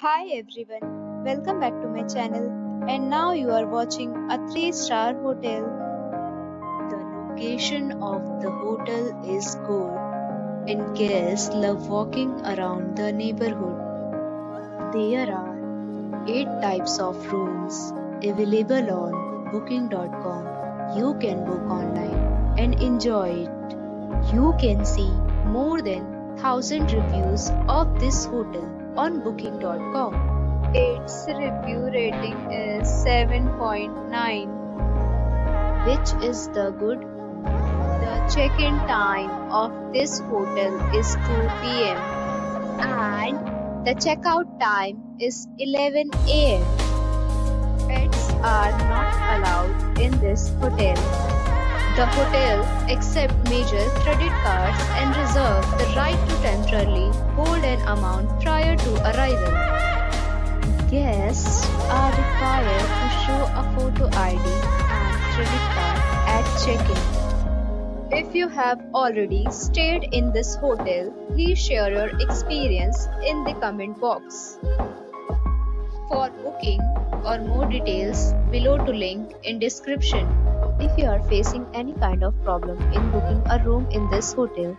Hi everyone, welcome back to my channel and now you are watching a 3 star hotel. The location of the hotel is good and guests love walking around the neighborhood. There are 8 types of rooms available on booking.com. You can book online and enjoy it. You can see more than 1000 reviews of this hotel on booking.com. Its review rating is 7.9 Which is the good? The check-in time of this hotel is 2 pm and the checkout time is 11 am. Pets are not allowed in this hotel. The hotel accepts major credit cards and right to temporarily hold an amount prior to arrival. Guests are required to show a photo ID and credit card at check-in. If you have already stayed in this hotel, please share your experience in the comment box. For booking or more details, below to link in description. If you are facing any kind of problem in booking a room in this hotel,